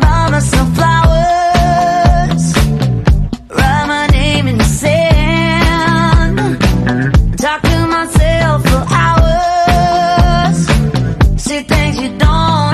buy myself flowers, write my name in the sand, talk to myself for hours. She thinks you don't.